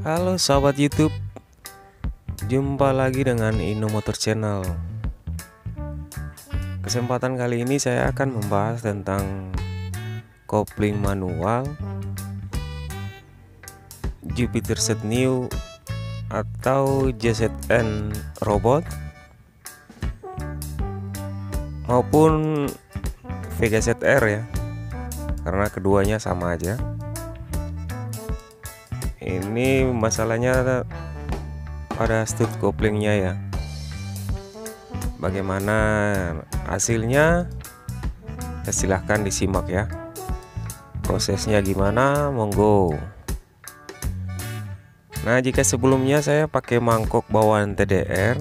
Halo sahabat YouTube, jumpa lagi dengan Ino Motor Channel. Kesempatan kali ini saya akan membahas tentang kopling manual Jupiter Set New atau JZN Robot maupun Vega ZR ya, karena keduanya sama aja ini masalahnya pada stud koplingnya ya. Bagaimana hasilnya? Ya silahkan disimak ya. Prosesnya gimana? Monggo. Nah jika sebelumnya saya pakai mangkok bawaan TDR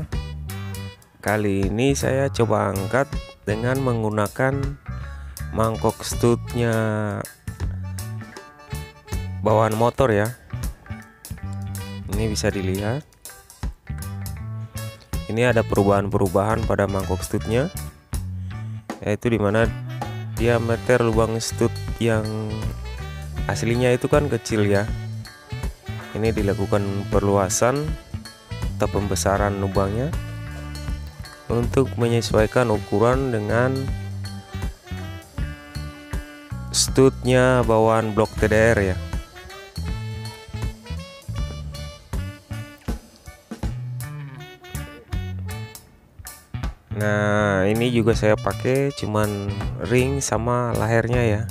kali ini saya coba angkat dengan menggunakan mangkok studnya bawaan motor ya ini bisa dilihat. Ini ada perubahan-perubahan pada mangkok studnya yaitu di mana diameter lubang stud yang aslinya itu kan kecil ya. Ini dilakukan perluasan atau pembesaran lubangnya untuk menyesuaikan ukuran dengan studnya bawaan blok TDR ya Nah ini juga saya pakai cuman ring sama lahirnya ya.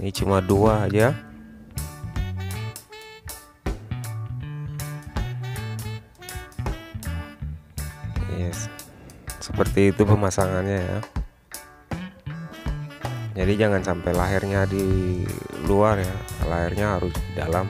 Ini cuma dua aja. Yes Seperti itu pemasangannya ya. Jadi jangan sampai lahirnya di luar ya Lahirnya harus di dalam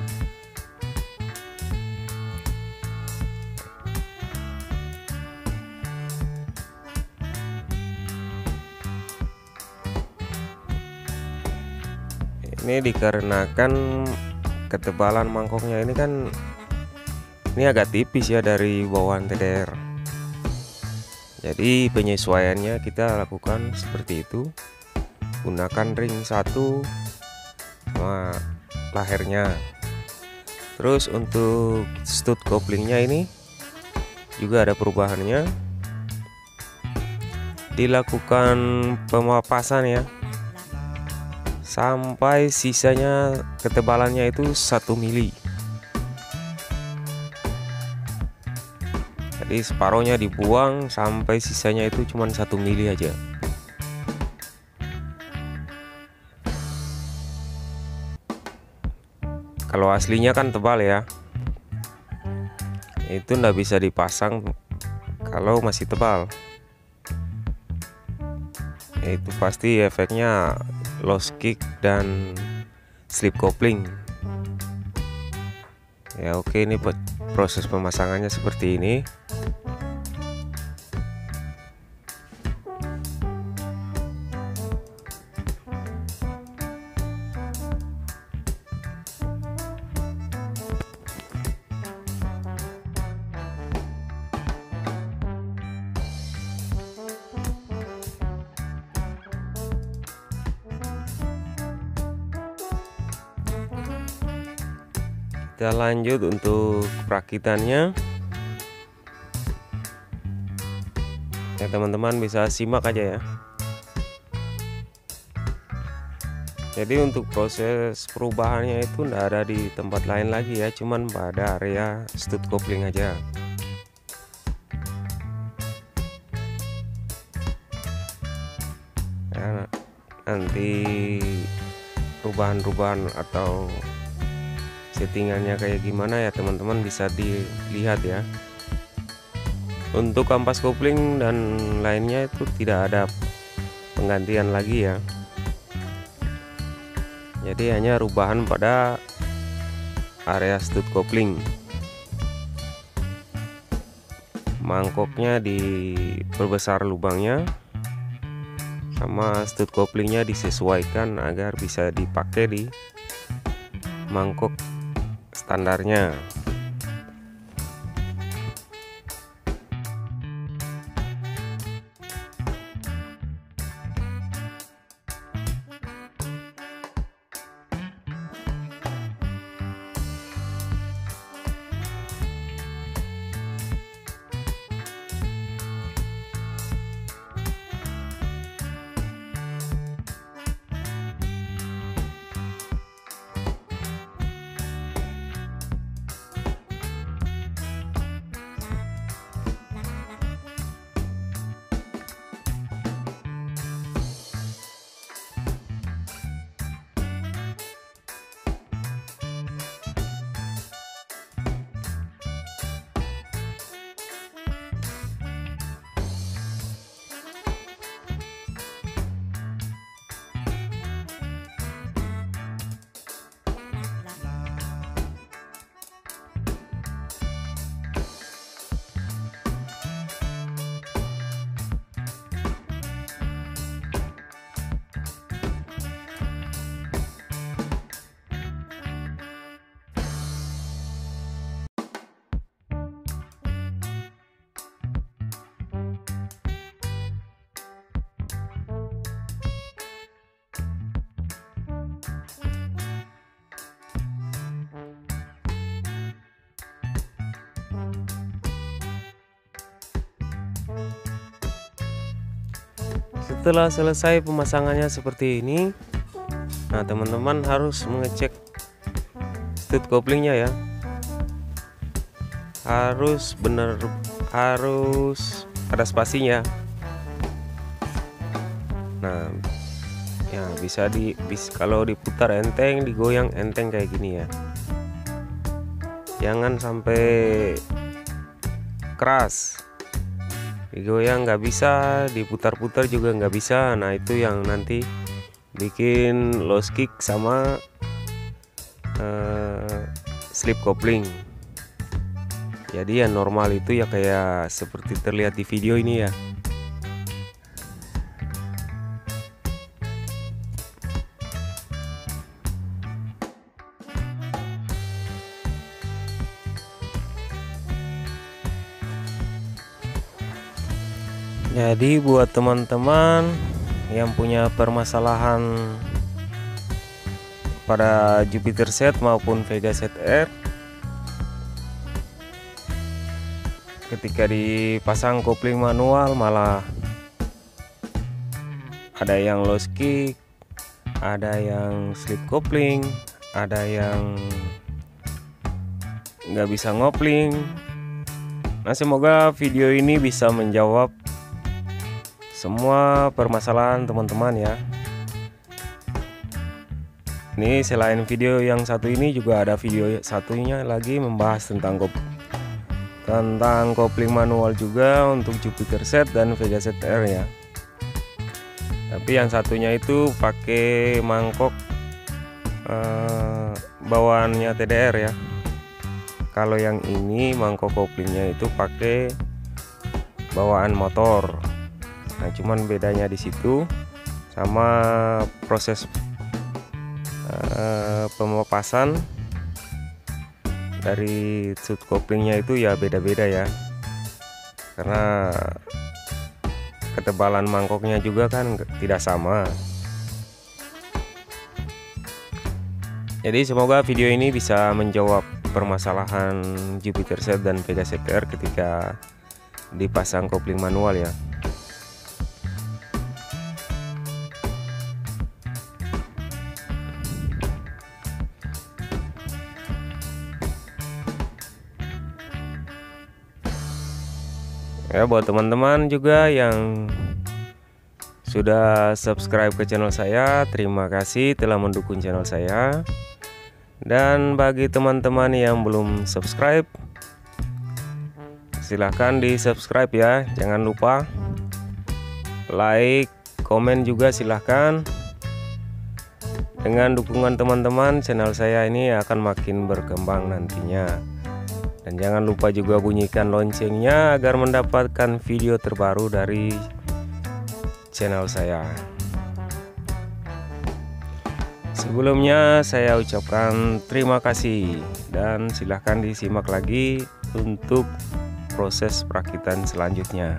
ini dikarenakan ketebalan mangkoknya ini kan ini agak tipis ya dari bawaan TDR. Jadi penyesuaiannya kita lakukan seperti itu. Gunakan ring satu sama lahirnya terus untuk stud koplingnya ini juga ada perubahannya. Dilakukan pemapasan ya sampai sisanya ketebalannya itu satu mili. Jadi separohnya dibuang sampai sisanya itu cuma satu mili aja. Kalau aslinya kan tebal ya. Itu ndak bisa dipasang kalau masih tebal. Itu pasti efeknya lost kick dan slip coupling ya oke ini proses pemasangannya seperti ini kita lanjut untuk perakitannya. Ya teman-teman bisa simak aja ya. Jadi untuk proses perubahannya itu tidak ada di tempat lain lagi ya cuman pada area stud coupling aja. Ya, nanti perubahan-perubahan atau settingannya kayak gimana ya teman-teman bisa dilihat ya. Untuk kampas kopling dan lainnya itu tidak ada penggantian lagi ya. Jadi hanya rubahan pada area stud kopling. Mangkoknya diperbesar lubangnya sama stud koplingnya disesuaikan agar bisa dipakai di mangkok standarnya setelah selesai pemasangannya seperti ini nah teman-teman harus mengecek stud koplingnya ya. Harus benar harus ada spasinya. Nah ya bisa di bis, kalau diputar enteng digoyang enteng kayak gini ya. Jangan sampai keras digoyang nggak bisa diputar-putar juga nggak bisa. Nah itu yang nanti bikin lost kick sama uh, slip coupling jadi yang normal itu ya kayak seperti terlihat di video ini ya Jadi buat teman-teman yang punya permasalahan pada Jupiter Set maupun Vega Set R ketika dipasang kopling manual malah ada yang lost kick ada yang slip kopling ada yang nggak bisa ngopling. Nah semoga video ini bisa menjawab semua permasalahan teman-teman ya. Ini selain video yang satu ini juga ada video satunya lagi membahas tentang kop tentang kopling manual juga untuk Jupiter set dan Vega set R ya. Tapi yang satunya itu pakai mangkok eh, bawaannya TDR ya. Kalau yang ini mangkok koplingnya itu pakai bawaan motor Nah, cuman bedanya di situ sama proses uh, dari sud koplingnya itu ya beda-beda ya. Karena ketebalan mangkoknya juga kan tidak sama. Jadi semoga video ini bisa menjawab permasalahan Jupiter Set dan Vega R ketika dipasang kopling manual ya. Ya buat teman-teman juga yang sudah subscribe ke channel saya terima kasih telah mendukung channel saya. Dan bagi teman-teman yang belum subscribe silahkan di subscribe ya. Jangan lupa like komen juga silahkan. Dengan dukungan teman-teman channel saya ini akan makin berkembang nantinya dan jangan lupa juga bunyikan loncengnya agar mendapatkan video terbaru dari channel saya. Sebelumnya saya ucapkan terima kasih dan silahkan disimak lagi untuk proses perakitan selanjutnya.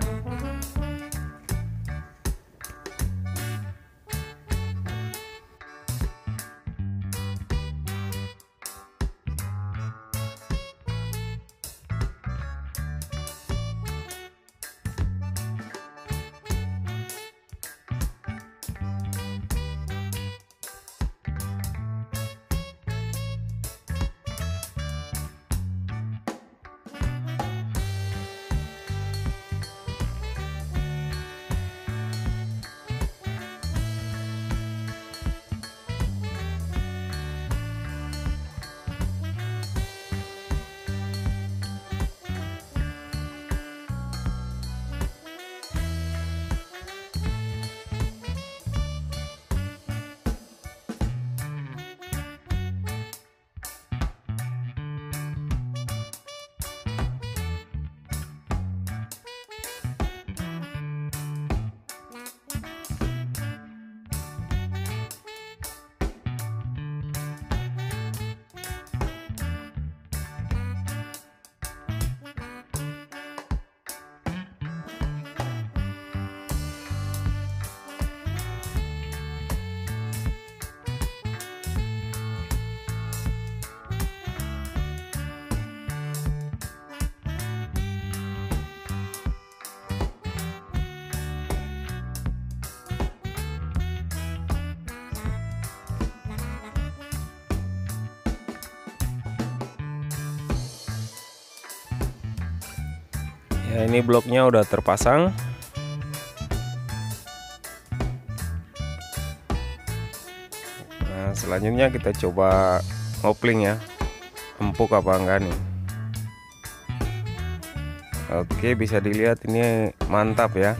Ya ini bloknya udah terpasang. Nah selanjutnya kita coba ngopling ya. Empuk apa enggak nih? Oke bisa dilihat ini mantap ya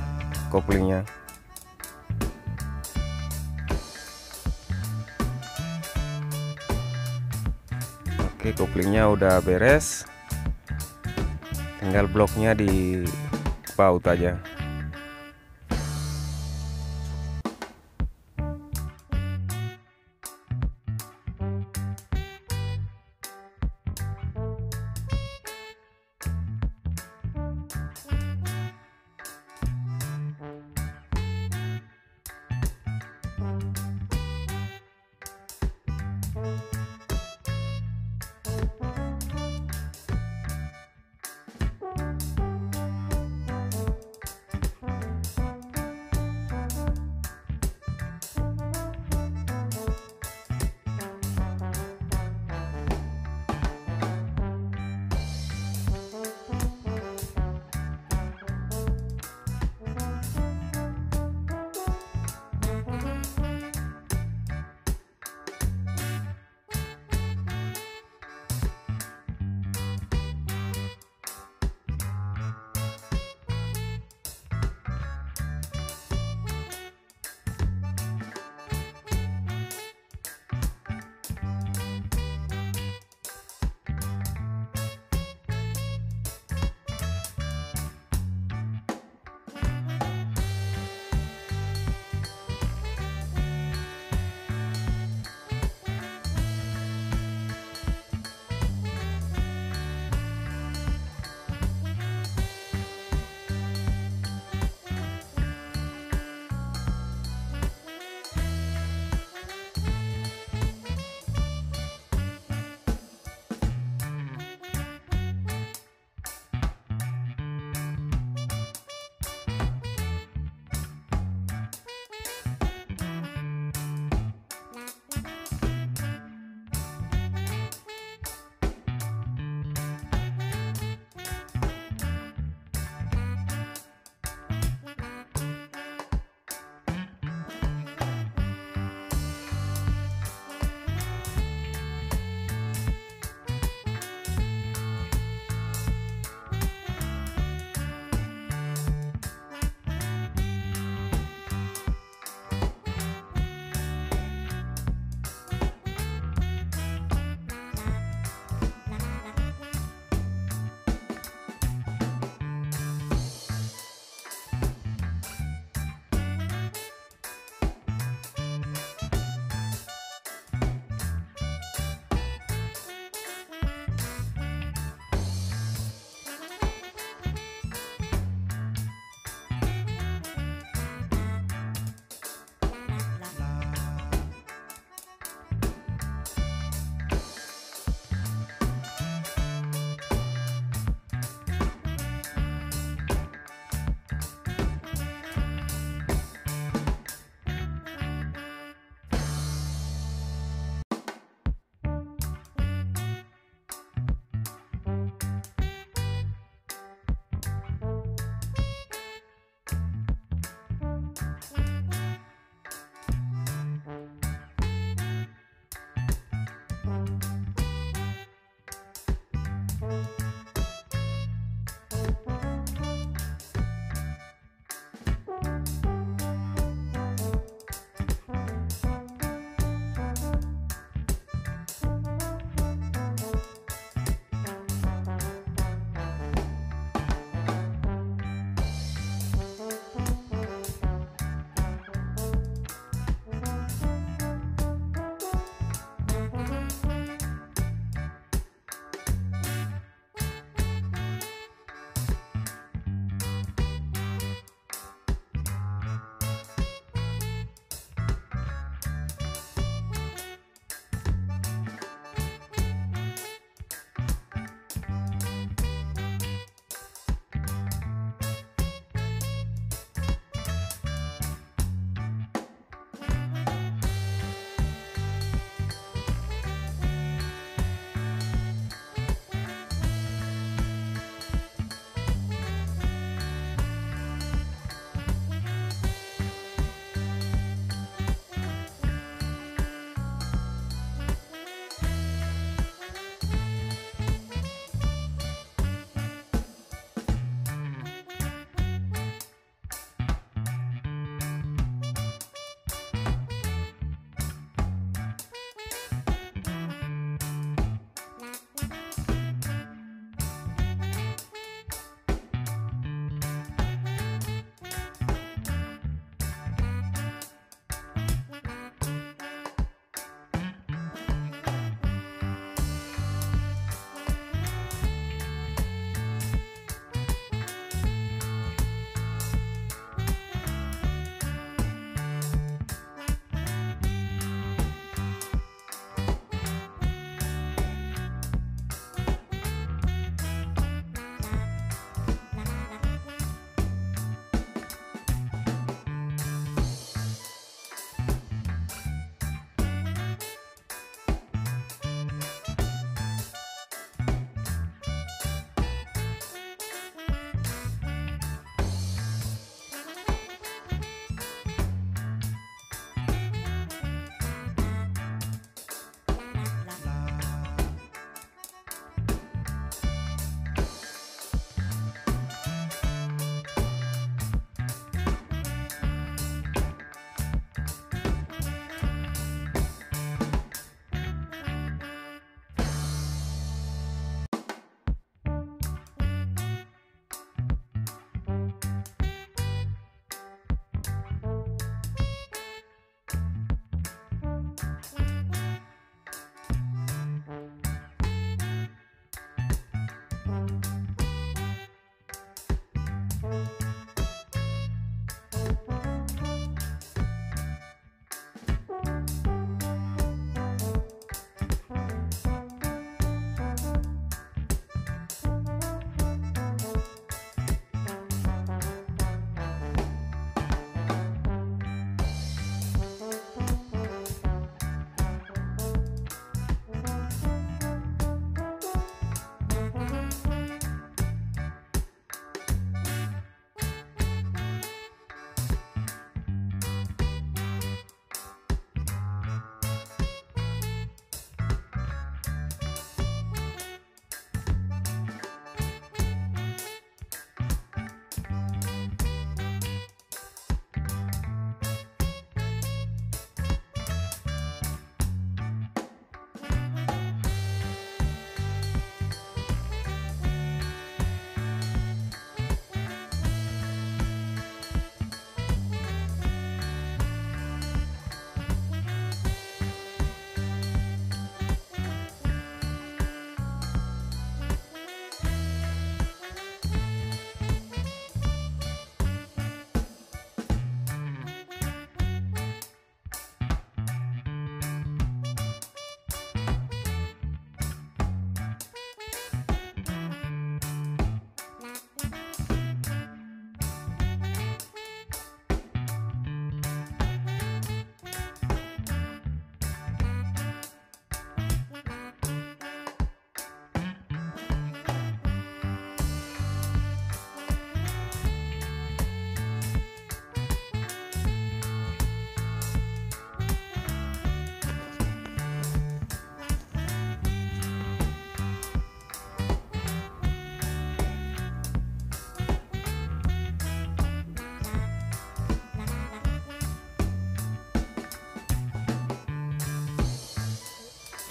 koplingnya. Oke koplingnya udah beres tinggal bloknya di baut aja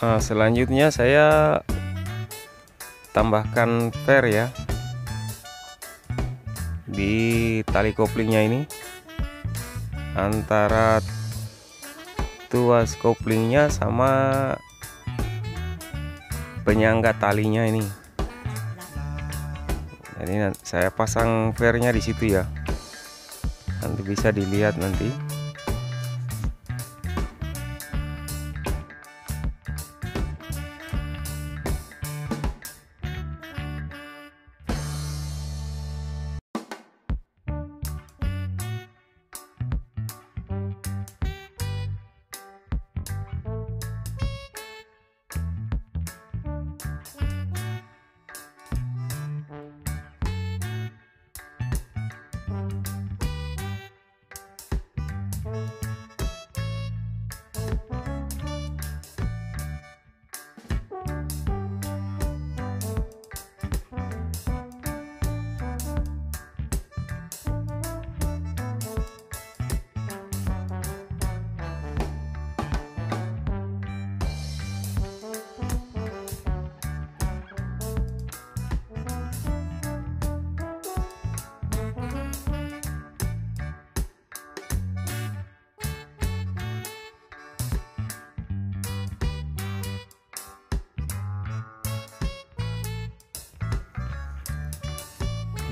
Nah, selanjutnya saya tambahkan per ya. Di tali koplingnya ini. Antara tuas koplingnya sama penyangga talinya ini. Jadi saya pasang fairnya di situ ya. Nanti bisa dilihat nanti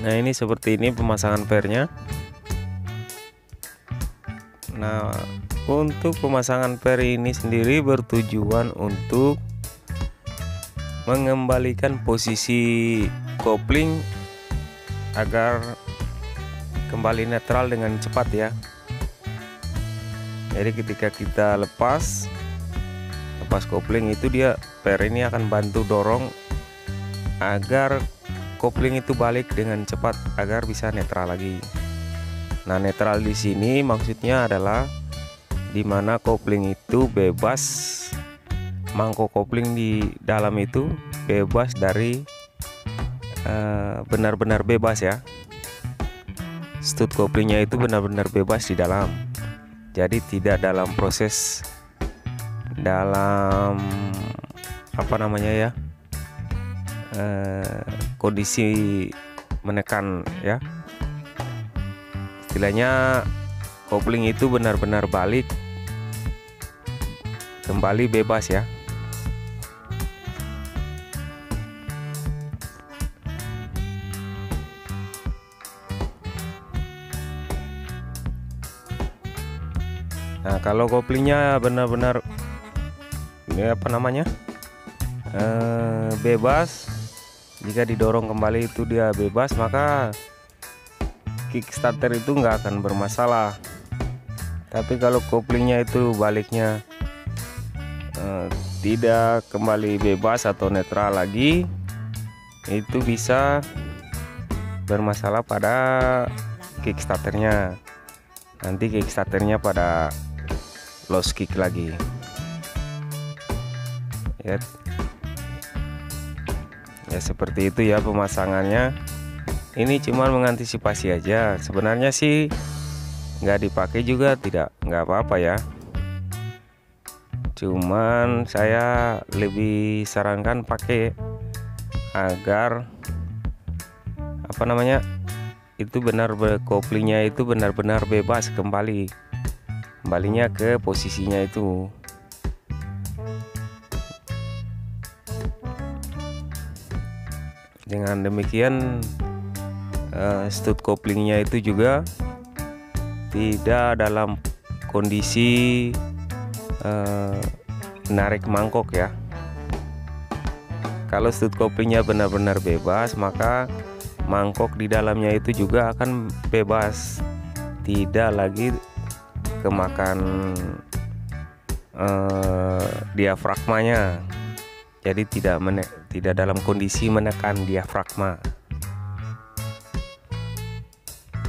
Nah ini seperti ini pemasangan pernya. Nah untuk pemasangan per ini sendiri bertujuan untuk mengembalikan posisi kopling agar kembali netral dengan cepat ya. Jadi ketika kita lepas lepas kopling itu dia per ini akan bantu dorong agar kopling itu balik dengan cepat agar bisa netral lagi. Nah, netral di sini maksudnya adalah di mana kopling itu bebas mangkok kopling di dalam itu bebas dari eh, benar-benar uh, bebas ya. Stud koplingnya itu benar-benar bebas di dalam. Jadi tidak dalam proses dalam apa namanya ya? Eh, kondisi menekan ya istilahnya kopling itu benar-benar balik kembali bebas ya Nah, kalau koplingnya benar-benar ini apa namanya? Eh, bebas jika didorong kembali itu dia bebas maka kickstarter itu nggak akan bermasalah. Tapi kalau koplingnya itu baliknya eh, tidak kembali bebas atau netral lagi itu bisa bermasalah pada kickstarternya. Nanti kickstarternya pada lost kick lagi. Ya ya seperti itu ya pemasangannya. Ini cuman mengantisipasi aja. Sebenarnya sih nggak dipakai juga tidak nggak apa-apa ya. Cuman saya lebih sarankan pakai agar apa namanya itu benar koplingnya itu benar-benar bebas kembali. Kembalinya ke posisinya itu dengan demikian uh, stud koplingnya itu juga tidak dalam kondisi uh, menarik mangkok ya. Kalau stud koplingnya benar-benar bebas maka mangkok di dalamnya itu juga akan bebas. Tidak lagi kemakan uh, diafragmanya. Jadi tidak tidak dalam kondisi menekan diafragma.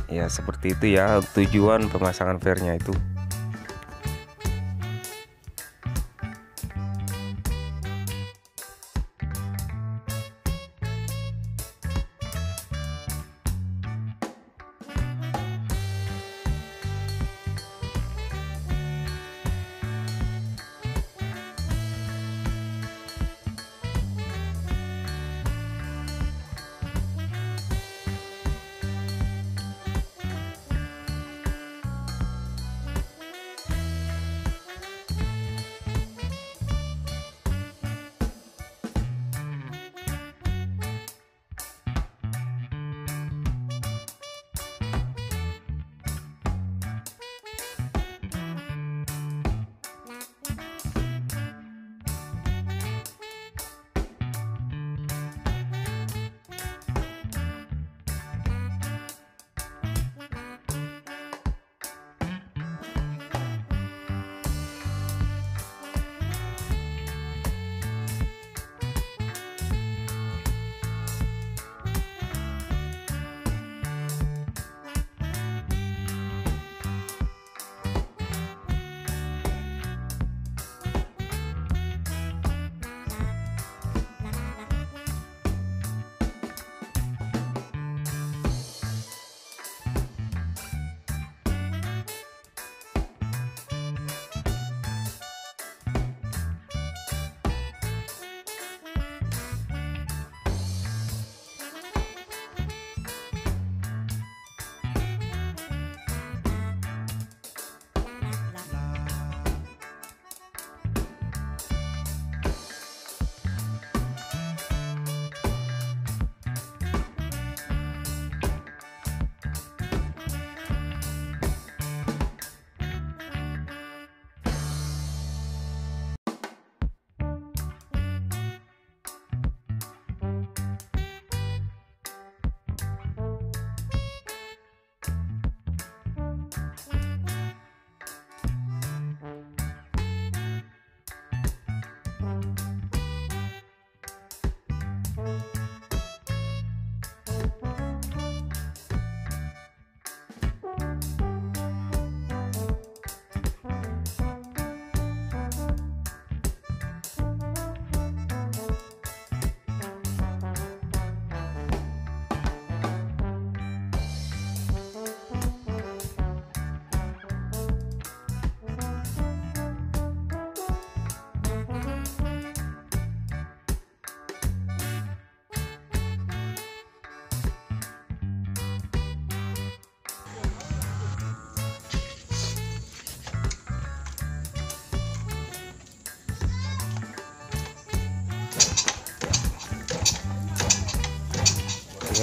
Ya seperti itu ya tujuan pemasangan fairnya itu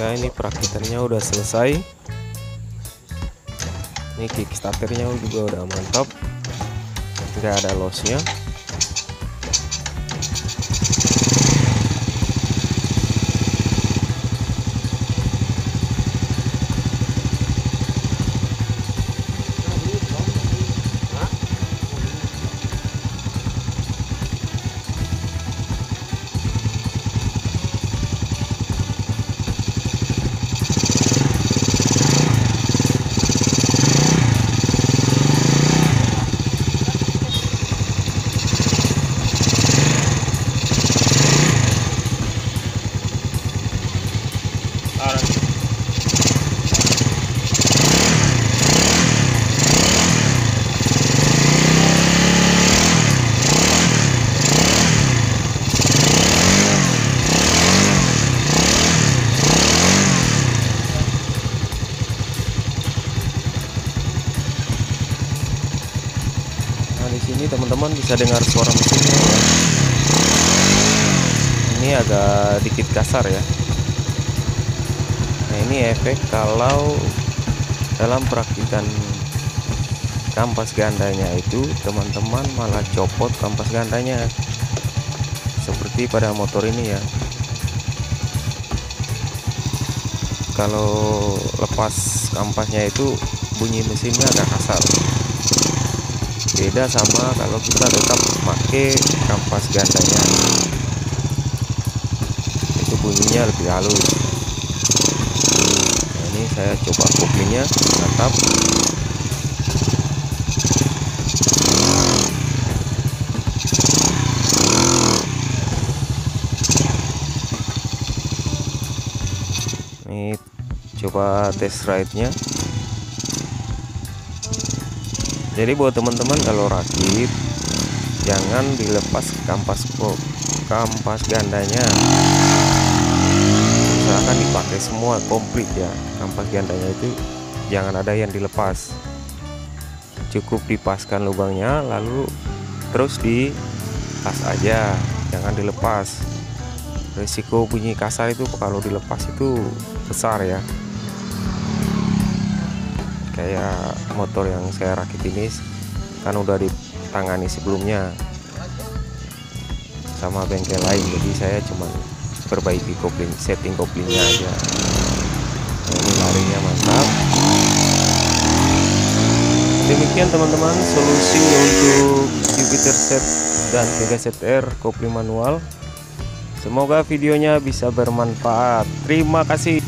ya ini perakitannya udah selesai. Ini kickstarternya juga udah mantap. Tidak ada lossnya sini teman-teman bisa dengar suara mesinnya ya. Ini agak dikit kasar ya. Nah ini efek kalau dalam perakitan kampas gandanya itu teman-teman malah copot kampas gandanya seperti pada motor ini ya. Kalau lepas kampasnya itu bunyi mesinnya agak kasar beda sama kalau kita tetap pakai kampas gandanya. Itu bunyinya lebih halus. Nah, ini saya coba koplingnya mantap. Ini coba test ride nya jadi buat teman-teman kalau rakit jangan dilepas kampas kok kampas gandanya. Usahakan dipakai semua komplit ya. Kampas gandanya itu jangan ada yang dilepas. Cukup dipaskan lubangnya lalu terus di tas aja. Jangan dilepas. Risiko bunyi kasar itu kalau dilepas itu besar ya kayak motor yang saya rakit ini kan udah ditangani sebelumnya. Sama bengkel lain jadi saya cuma perbaiki kopling setting koplingnya aja. Ini larinya mantap. Demikian teman-teman solusi untuk Jupiter set dan Pegasus R kopling manual. Semoga videonya bisa bermanfaat. Terima kasih